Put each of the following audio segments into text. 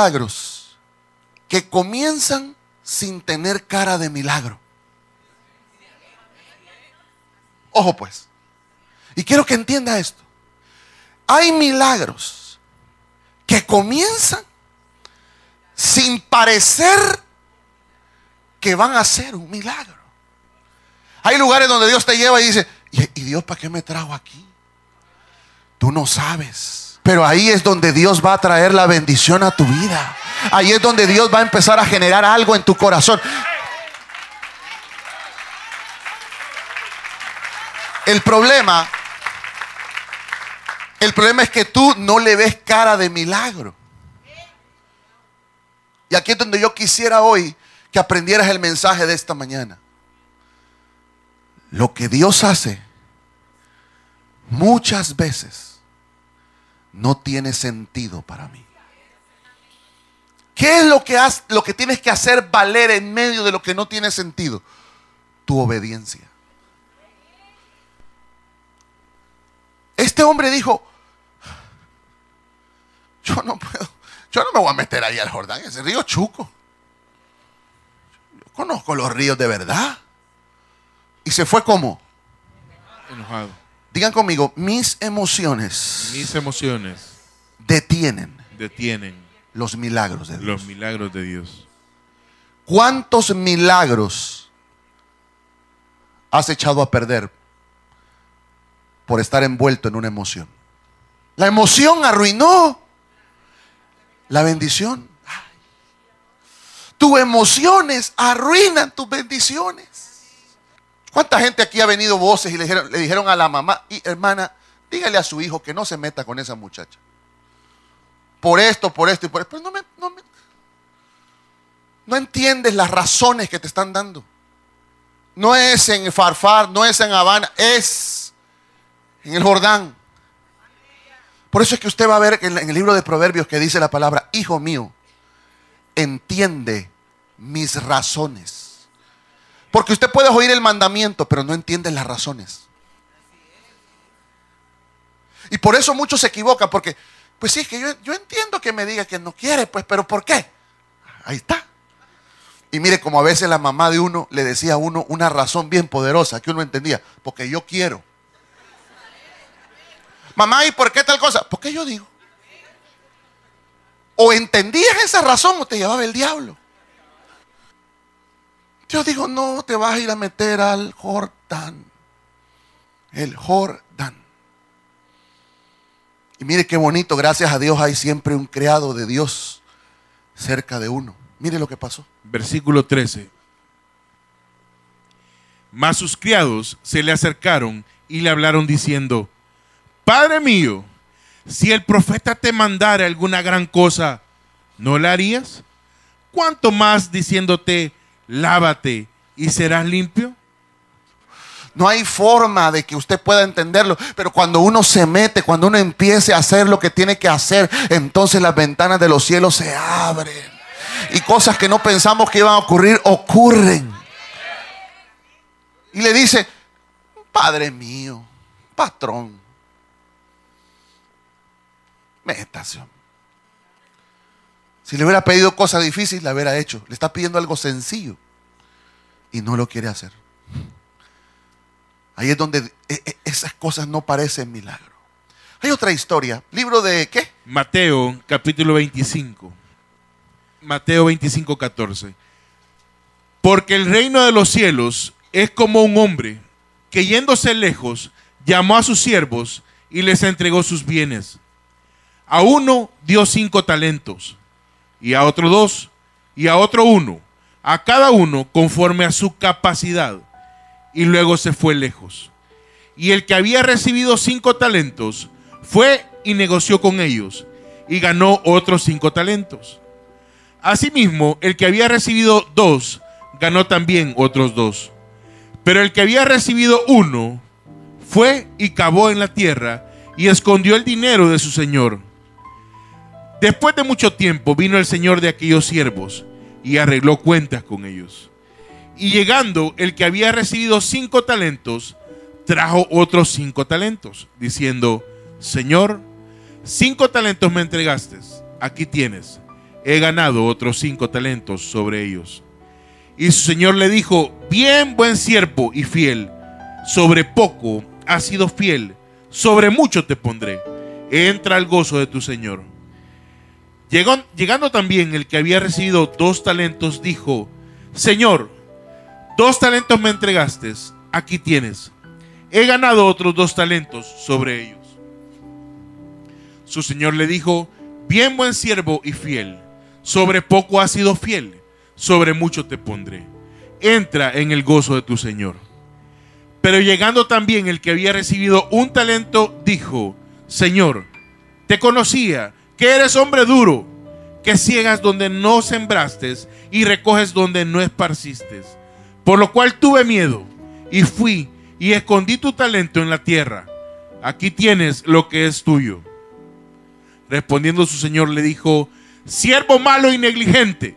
milagros que comienzan sin tener cara de milagro. Ojo pues. Y quiero que entienda esto. Hay milagros que comienzan sin parecer que van a ser un milagro. Hay lugares donde Dios te lleva y dice, ¿y, Dios para qué me trajo aquí? Tú no sabes. Pero ahí es donde Dios va a traer la bendición a tu vida. Ahí es donde Dios va a empezar a generar algo en tu corazón. El problema, el problema es que tú no le ves cara de milagro. Y aquí es donde yo quisiera hoy que aprendieras el mensaje de esta mañana. Lo que Dios hace muchas veces no tiene sentido para mí. ¿Qué es lo que, has, lo que tienes que hacer valer en medio de lo que no tiene sentido? Tu obediencia. Este hombre dijo, yo no puedo, yo no me voy a meter ahí al Jordán, ese río Chuco. Yo conozco los ríos de verdad. Y se fue como, Enojado. Digan conmigo, mis emociones Mis emociones detienen detienen los milagros de Dios. los milagros de Dios. ¿Cuántos milagros has echado a perder por estar envuelto en una emoción? La emoción arruinó la bendición. Ay. Tus emociones arruinan tus bendiciones. ¿Cuánta gente aquí ha venido voces y le dijeron, a la mamá, y hermana, dígale a su hijo que no se meta con esa muchacha? Por esto, por esto y por esto. Pero no me, no me- no entiendes las razones que te están dando. No es en Farfar, no es en Habana, es en el Jordán. Por eso es que usted va a ver en el libro de Proverbios que dice la palabra, hijo mío, entiende mis razones. Porque usted puede oír el mandamiento, pero no entiende las razones. Y por eso muchos se equivocan, porque, pues sí, es que yo, yo entiendo que me diga que no quiere, pues, pero ¿por qué? Ahí está. Y mire como a veces la mamá de uno le decía a uno una razón bien poderosa que uno entendía, porque yo quiero. Mamá, ¿y por qué tal cosa? Porque yo digo. O entendías esa razón o te llevaba el diablo. Yo digo, no te vas a ir a meter al Jordán. El Jordán. Y mire qué bonito, gracias a Dios hay siempre un criado de Dios cerca de uno. Mire lo que pasó. Versículo 13. Mas sus criados se le acercaron y le hablaron diciendo, Padre mío, si el profeta te mandara alguna gran cosa, ¿no la harías? ¿Cuánto más diciéndote, lávate y serás limpio? No hay forma de que usted pueda entenderlo, pero cuando uno se mete, cuando uno empiece a hacer lo que tiene que hacer, entonces las ventanas de los cielos se abren. Y cosas que no pensamos que iban a ocurrir, ocurren. Y le dice, Padre mío, patrón, métase. Si le hubiera pedido cosas difíciles, la hubiera hecho. Le está pidiendo algo sencillo y no lo quiere hacer. Ahí es donde e- e- esas cosas no parecen milagro. Hay otra historia. Libro de qué? Mateo capítulo 25. Mateo 25, 14. Porque el reino de los cielos es como un hombre que yéndose lejos llamó a sus siervos y les entregó sus bienes. A uno dio cinco talentos, y a otro dos, y a otro uno, a cada uno conforme a su capacidad, y luego se fue lejos. Y el que había recibido cinco talentos fue y negoció con ellos, y ganó otros cinco talentos. Asimismo, el que había recibido dos, ganó también otros dos. Pero el que había recibido uno, fue y cavó en la tierra y escondió el dinero de su señor. Después de mucho tiempo vino el señor de aquellos siervos y arregló cuentas con ellos. Y llegando el que había recibido cinco talentos, trajo otros cinco talentos, diciendo, Señor, cinco talentos me entregaste, aquí tienes, he ganado otros cinco talentos sobre ellos. Y su señor le dijo, bien buen siervo y fiel, sobre poco has sido fiel, sobre mucho te pondré, entra al gozo de tu señor. Llegando también el que había recibido dos talentos, dijo, Señor, dos talentos me entregaste, aquí tienes, he ganado otros dos talentos sobre ellos. Su señor le dijo, bien buen siervo y fiel, sobre poco has sido fiel, sobre mucho te pondré. Entra en el gozo de tu señor. Pero llegando también el que había recibido un talento, dijo, Señor, te conocía que eres hombre duro, que ciegas donde no sembraste y recoges donde no esparciste. Por lo cual tuve miedo y fui y escondí tu talento en la tierra. Aquí tienes lo que es tuyo. Respondiendo su señor le dijo, siervo malo y negligente,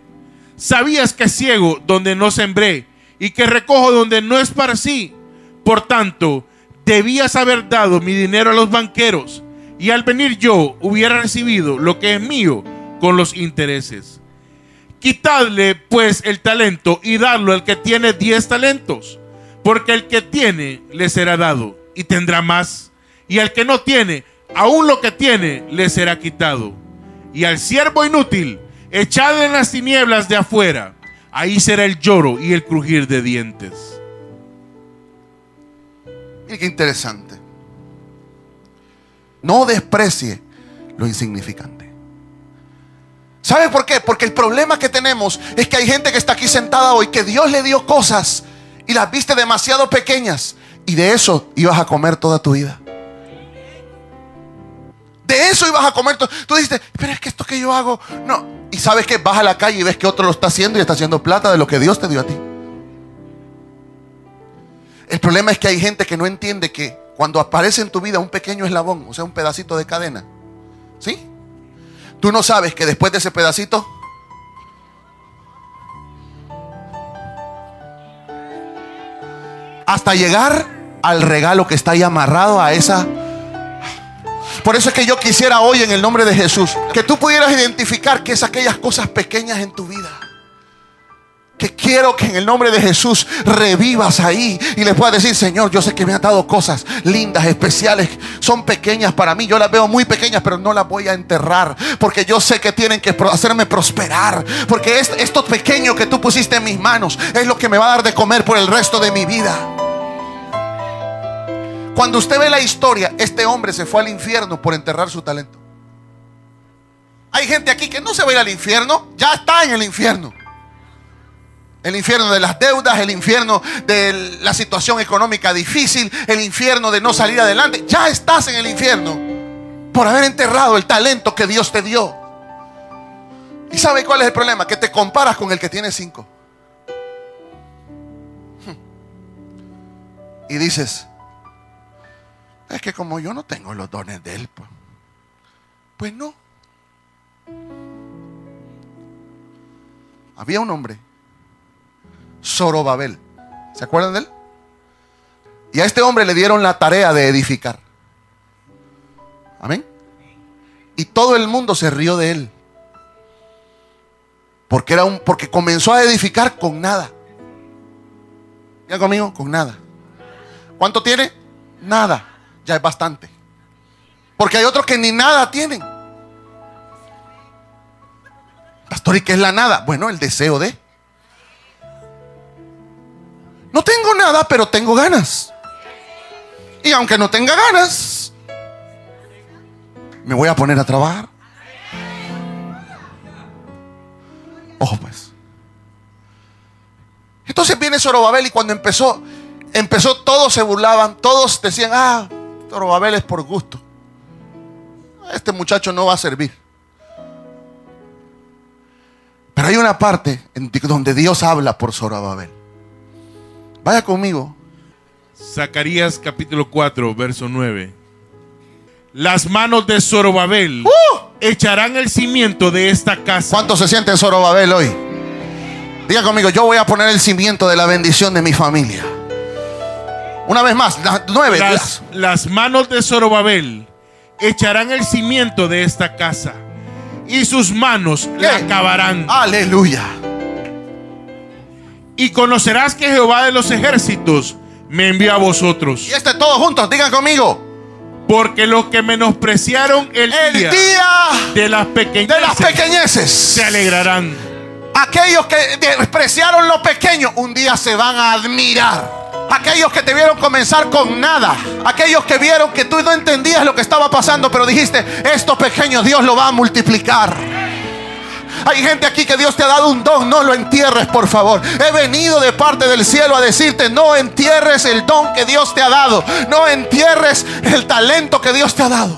sabías que ciego donde no sembré y que recojo donde no esparcí. Por tanto, debías haber dado mi dinero a los banqueros y al venir yo hubiera recibido lo que es mío con los intereses. Quitadle pues el talento y darlo al que tiene diez talentos, porque el que tiene le será dado y tendrá más, y al que no tiene, aún lo que tiene le será quitado. Y al siervo inútil, echadle en las tinieblas de afuera. Ahí será el lloro y el crujir de dientes. Mira qué interesante. No desprecie lo insignificante. ¿Sabe por qué? Porque el problema que tenemos es que hay gente que está aquí sentada hoy que Dios le dio cosas y las viste demasiado pequeñas y de eso ibas a comer toda tu vida. De eso ibas a comer. Tú dices, pero es que esto que yo hago, no. Y sabes que vas a la calle y ves que otro lo está haciendo y está haciendo plata de lo que Dios te dio a ti. El problema es que hay gente que no entiende que cuando aparece en tu vida un pequeño eslabón, o sea, un pedacito de cadena, ¿sí? Tú no sabes que después de ese pedacito hasta llegar al regalo que está ahí amarrado a esa por eso es que yo quisiera hoy en el nombre de Jesús que tú pudieras identificar que es aquellas cosas pequeñas en tu vida. Quiero que en el nombre de Jesús revivas ahí y le puedas decir, Señor, yo sé que me ha dado cosas lindas, especiales, son pequeñas para mí, yo las veo muy pequeñas, pero no las voy a enterrar, porque yo sé que tienen que hacerme prosperar, porque esto pequeño que tú pusiste en mis manos es lo que me va a dar de comer por el resto de mi vida. Cuando usted ve la historia, este hombre se fue al infierno por enterrar su talento. Hay gente aquí que no se va a ir al infierno, ya está en el infierno. El infierno de las deudas, el infierno de la situación económica difícil, el infierno de no salir adelante. Ya estás en el infierno por haber enterrado el talento que Dios te dio. ¿Y sabe cuál es el problema? Que te comparas con el que tiene cinco. Y dices, es que como yo no tengo los dones de él, pues, pues no. Había un hombre, Zorobabel. ¿Se acuerdan de él? Y a este hombre le dieron la tarea de edificar. Amén. Y todo el mundo se rió de él. Porque era un porque comenzó a edificar con nada. ¿Ya conmigo? Con nada. ¿Cuánto tiene? Nada ya es bastante. Porque hay otros que ni nada tienen. Pastor, ¿y qué es la nada? Bueno, el deseo de. No tengo nada, pero tengo ganas. Y aunque no tenga ganas, me voy a poner a trabajar. Ojo pues. Entonces viene Zorobabel y cuando empezó, empezó todos se burlaban, todos decían, ah, Zorobabel es por gusto. Este muchacho no va a servir. Pero hay una parte en donde Dios habla por Zorobabel. Vaya conmigo. Zacarías capítulo 4, verso 9. Las manos de Zorobabel echarán el cimiento de esta casa. ¿Cuánto se siente en Zorobabel hoy? Diga conmigo, yo voy a poner el cimiento de la bendición de mi familia. Una vez más, las nueve. Las, las manos de Zorobabel echarán el cimiento de esta casa y sus manos ¿Qué? la acabarán. Aleluya. Y conocerás que Jehová de los ejércitos me envió a vosotros. Y este todos juntos, digan conmigo. Porque los que menospreciaron el, El día, día de las de las pequeñeces pequeñeces. se alegrarán. Aquellos que despreciaron lo pequeño, un día se van a admirar. Aquellos que te vieron comenzar con nada. Aquellos que vieron que tú no entendías lo que estaba pasando, pero dijiste, esto pequeño Dios lo va a multiplicar. Hay gente aquí que Dios te ha dado un don, no lo entierres, por favor. He venido de parte del cielo a decirte, no entierres el don que Dios te ha dado. No entierres el talento que Dios te ha dado.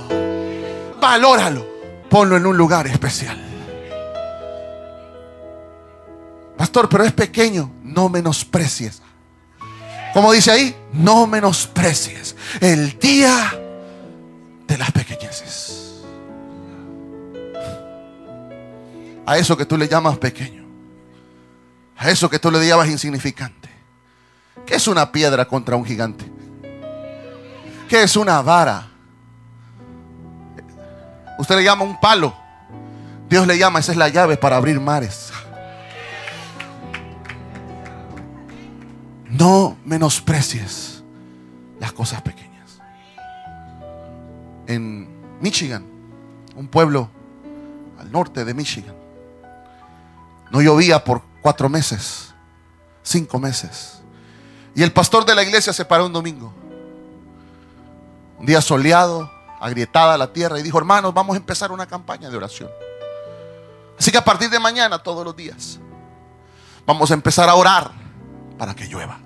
Valóralo. Ponlo en un lugar especial. Pastor, pero es pequeño. No menosprecies. Como dice ahí, no menosprecies el día de las pequeñeces. A eso que tú le llamas pequeño. A eso que tú le llamas insignificante. ¿Qué es una piedra contra un gigante? ¿Qué es una vara? Usted le llama un palo. Dios le llama, esa es la llave para abrir mares. No menosprecies las cosas pequeñas. En Michigan, un pueblo al norte de Michigan, no llovía por cuatro meses, cinco meses. Y el pastor de la iglesia se paró un domingo. Un día soleado, agrietada la tierra, y dijo, hermanos, vamos a empezar una campaña de oración. Así que a partir de mañana, todos los días, vamos a empezar a orar para que llueva.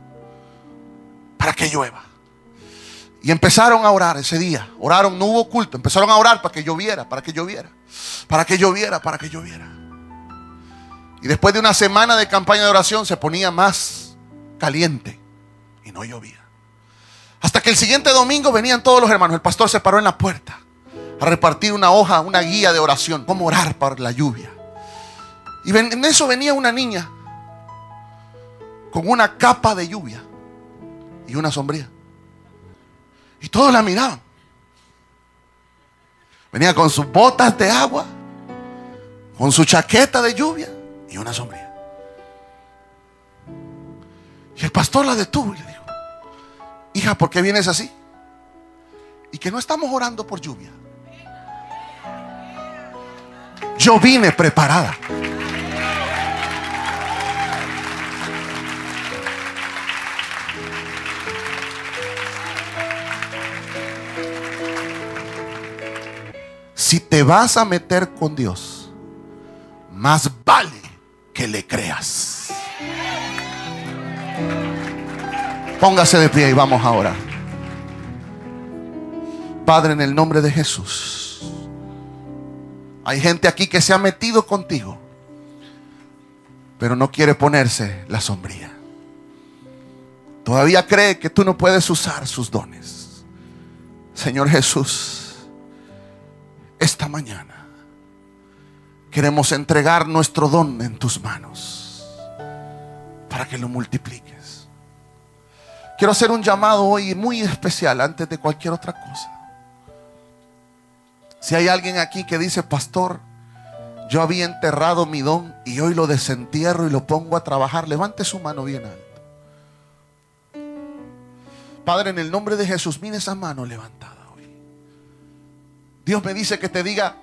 Para que llueva. Y empezaron a orar ese día. Oraron, no hubo culto. Empezaron a orar para que lloviera, para que lloviera. Para que lloviera, para que lloviera. Y después de una semana de campaña de oración se ponía más caliente y no llovía. Hasta que el siguiente domingo venían todos los hermanos. El pastor se paró en la puerta a repartir una hoja, una guía de oración. Cómo orar para la lluvia. Y en eso venía una niña con una capa de lluvia y una sombría. Y todos la miraban. Venía con sus botas de agua, con su chaqueta de lluvia y una sombría. Y el pastor la detuvo y le dijo, hija, ¿por qué vienes así? Y que no estamos orando por lluvia. Yo vine preparada. Si te vas a meter con Dios, más vale que le creas. Póngase de pie y vamos a orar. Padre, en el nombre de Jesús. Hay gente aquí que se ha metido contigo, pero no quiere ponerse la sombría. Todavía cree que tú no puedes usar sus dones. Señor Jesús, esta mañana queremos entregar nuestro don en tus manos para que lo multipliques. Quiero hacer un llamado hoy muy especial antes de cualquier otra cosa. Si hay alguien aquí que dice, pastor, yo había enterrado mi don y hoy lo desentierro y lo pongo a trabajar, levante su mano bien alto. Padre, en el nombre de Jesús, mire esa mano levantada hoy. Dios me dice que te diga,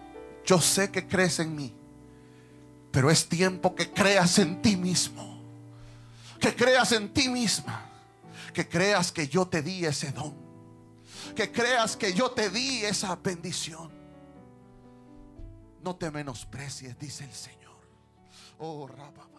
yo sé que crees en mí, pero es tiempo que creas en ti mismo. Que creas en ti misma. Que creas que yo te di ese don. Que creas que yo te di esa bendición. No te menosprecies, dice el Señor. Oh, Rabba.